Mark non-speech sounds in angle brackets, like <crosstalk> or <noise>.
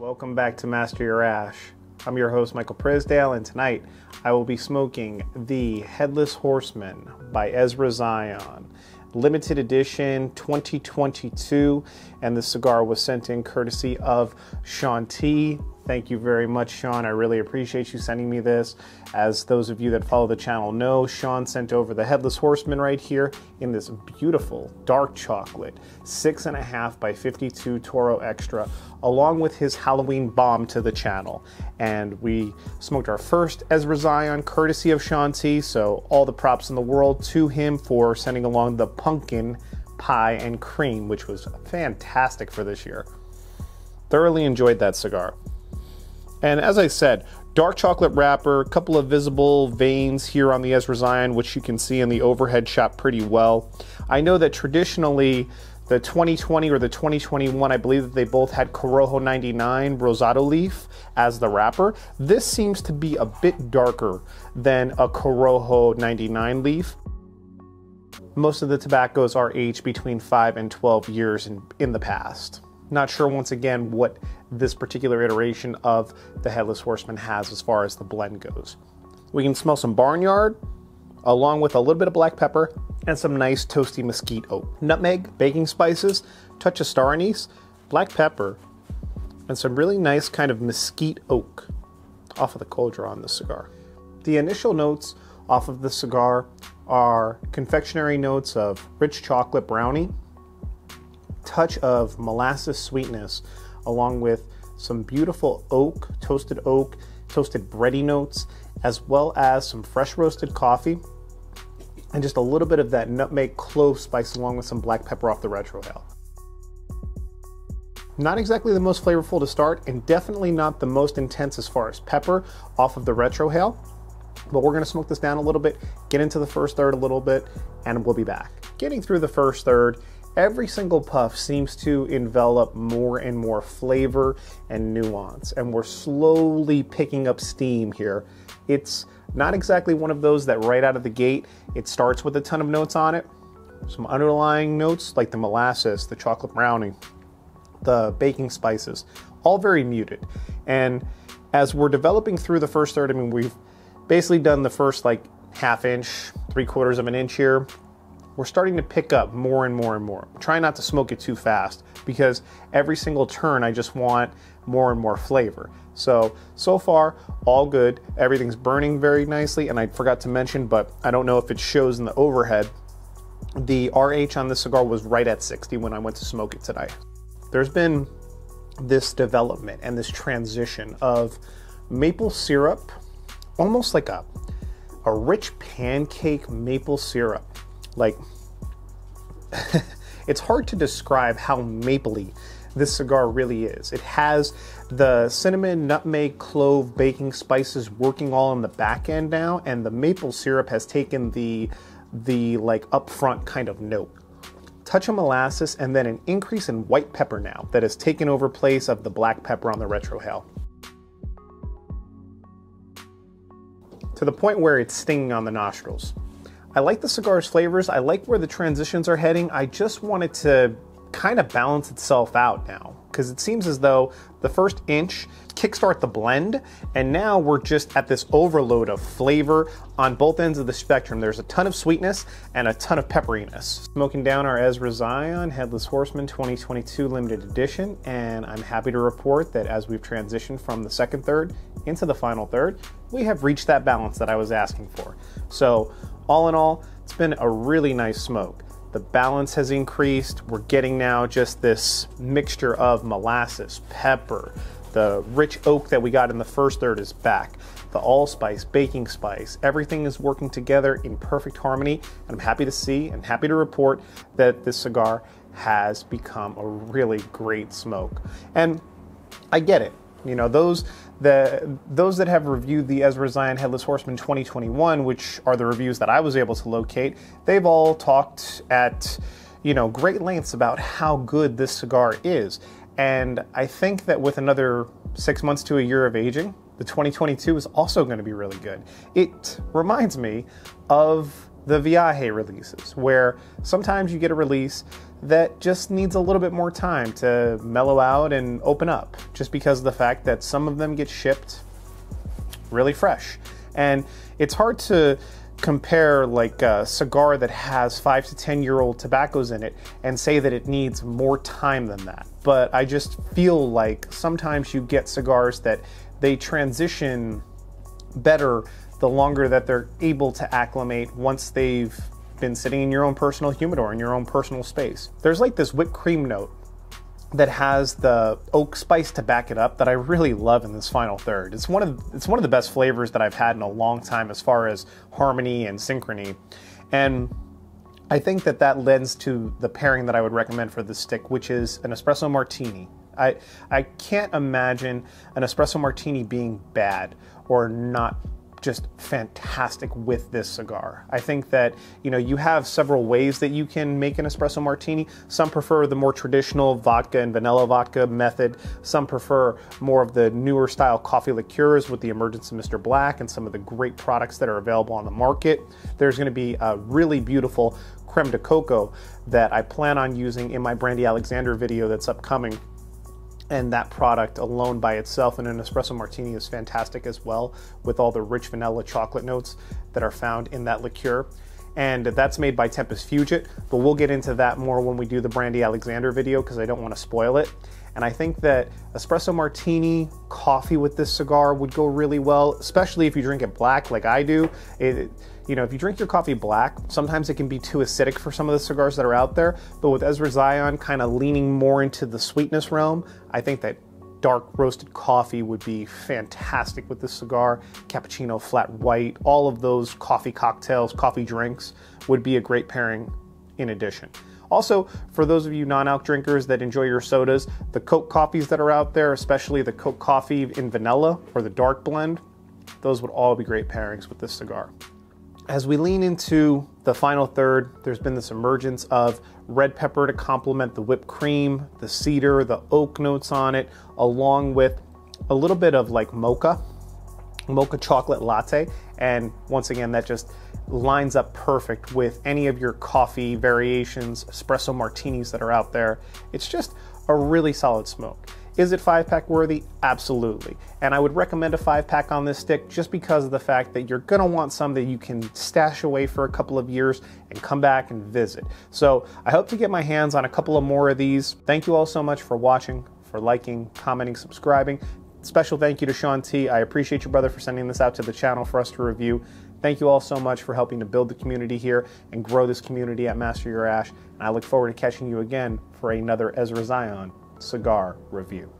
Welcome back to Master Your Ash. I'm your host, Michael Prisdale, and tonight I will be smoking the Headless Horseman by Ezra Zion. Limited edition 2022, and the cigar was sent in courtesy of Sean T. Thank you very much, Sean. I really appreciate you sending me this. As those of you that follow the channel know, Sean sent over the Headless Horseman right here in this beautiful dark chocolate, six and a half by 52 Toro Extra, along with his Halloween bomb to the channel. And we smoked our first Ezra Zion courtesy of Sean T. So all the props in the world to him for sending along the pumpkin pie and cream, which was fantastic for this year. Thoroughly enjoyed that cigar. And as I said, dark chocolate wrapper, a couple of visible veins here on the Ezra Zion, which you can see in the overhead shot pretty well. I know that traditionally the 2020 or the 2021, I believe that they both had Corojo 99 Rosado leaf as the wrapper. This seems to be a bit darker than a Corojo 99 leaf. Most of the tobaccos are aged between 5 and 12 years in, in the past. Not sure once again what this particular iteration of the Headless Horseman has as far as the blend goes. We can smell some barnyard, along with a little bit of black pepper and some nice toasty mesquite oak. Nutmeg, baking spices, touch of star anise, black pepper, and some really nice kind of mesquite oak off of the cold draw on the cigar. The initial notes off of the cigar are confectionery notes of rich chocolate brownie, touch of molasses sweetness, along with some beautiful oak, toasted oak, toasted bready notes, as well as some fresh roasted coffee, and just a little bit of that nutmeg clove spice along with some black pepper off the retrohale. Not exactly the most flavorful to start, and definitely not the most intense as far as pepper off of the retrohale. But we're gonna smoke this down a little bit, get into the first third a little bit, and we'll be back. Getting through the first third, every single puff seems to envelop more and more flavor and nuance, and we're slowly picking up steam here. It's not exactly one of those that right out of the gate, it starts with a ton of notes on it. Some underlying notes like the molasses, the chocolate brownie, the baking spices, all very muted. And as we're developing through the first third, I mean, we've basically done the first like half inch, three quarters of an inch here we're starting to pick up more and more and more. Try not to smoke it too fast because every single turn I just want more and more flavor. So, so far, all good. Everything's burning very nicely. And I forgot to mention, but I don't know if it shows in the overhead, the RH on this cigar was right at 60 when I went to smoke it today. There's been this development and this transition of maple syrup, almost like a, a rich pancake maple syrup like, <laughs> it's hard to describe how mapley this cigar really is. It has the cinnamon, nutmeg, clove, baking spices working all on the back end now, and the maple syrup has taken the the like upfront kind of note. Touch of molasses and then an increase in white pepper now that has taken over place of the black pepper on the retrohale. To the point where it's stinging on the nostrils. I like the cigar's flavors. I like where the transitions are heading. I just wanted to kind of balance itself out now because it seems as though the first inch kickstart the blend and now we're just at this overload of flavor on both ends of the spectrum. There's a ton of sweetness and a ton of pepperiness. Smoking down our Ezra Zion Headless Horseman 2022 limited edition and I'm happy to report that as we've transitioned from the second third into the final third, we have reached that balance that I was asking for. So all in all, it's been a really nice smoke. The balance has increased. We're getting now just this mixture of molasses, pepper, the rich oak that we got in the first third is back. The allspice, baking spice, everything is working together in perfect harmony. And I'm happy to see and happy to report that this cigar has become a really great smoke. And I get it. You know, those the those that have reviewed the Ezra Zion Headless Horseman 2021, which are the reviews that I was able to locate, they've all talked at you know great lengths about how good this cigar is. And I think that with another six months to a year of aging, the 2022 is also going to be really good. It reminds me of the Viaje releases, where sometimes you get a release that just needs a little bit more time to mellow out and open up, just because of the fact that some of them get shipped really fresh. And it's hard to compare like a cigar that has five to 10 year old tobaccos in it and say that it needs more time than that. But I just feel like sometimes you get cigars that they transition better the longer that they're able to acclimate once they've been sitting in your own personal humidor in your own personal space. There's like this whipped cream note that has the oak spice to back it up that I really love in this final third. It's one of it's one of the best flavors that I've had in a long time as far as harmony and synchrony. And I think that that lends to the pairing that I would recommend for this stick, which is an espresso martini. I I can't imagine an espresso martini being bad or not just fantastic with this cigar. I think that you know you have several ways that you can make an espresso martini. Some prefer the more traditional vodka and vanilla vodka method. Some prefer more of the newer style coffee liqueurs with the emergence of Mr. Black and some of the great products that are available on the market. There's going to be a really beautiful creme de coco that I plan on using in my Brandy Alexander video that's upcoming and that product alone by itself in an espresso martini is fantastic as well with all the rich vanilla chocolate notes that are found in that liqueur and that's made by Tempus Fugit, but we'll get into that more when we do the Brandy Alexander video because I don't want to spoil it. And I think that espresso martini, coffee with this cigar would go really well, especially if you drink it black like I do. It, you know, if you drink your coffee black, sometimes it can be too acidic for some of the cigars that are out there. But with Ezra Zion kind of leaning more into the sweetness realm, I think that dark roasted coffee would be fantastic with this cigar. Cappuccino, flat white, all of those coffee cocktails, coffee drinks would be a great pairing in addition. Also, for those of you non alc drinkers that enjoy your sodas, the Coke coffees that are out there, especially the Coke coffee in vanilla or the dark blend, those would all be great pairings with this cigar. As we lean into the final third, there's been this emergence of red pepper to complement the whipped cream, the cedar, the oak notes on it, along with a little bit of like mocha, mocha chocolate latte. And once again, that just lines up perfect with any of your coffee variations, espresso martinis that are out there. It's just a really solid smoke. Is it five pack worthy? Absolutely. And I would recommend a five pack on this stick just because of the fact that you're gonna want some that you can stash away for a couple of years and come back and visit. So I hope to get my hands on a couple of more of these. Thank you all so much for watching, for liking, commenting, subscribing. Special thank you to Sean T. I appreciate your brother for sending this out to the channel for us to review. Thank you all so much for helping to build the community here and grow this community at Master Your Ash. And I look forward to catching you again for another Ezra Zion cigar review.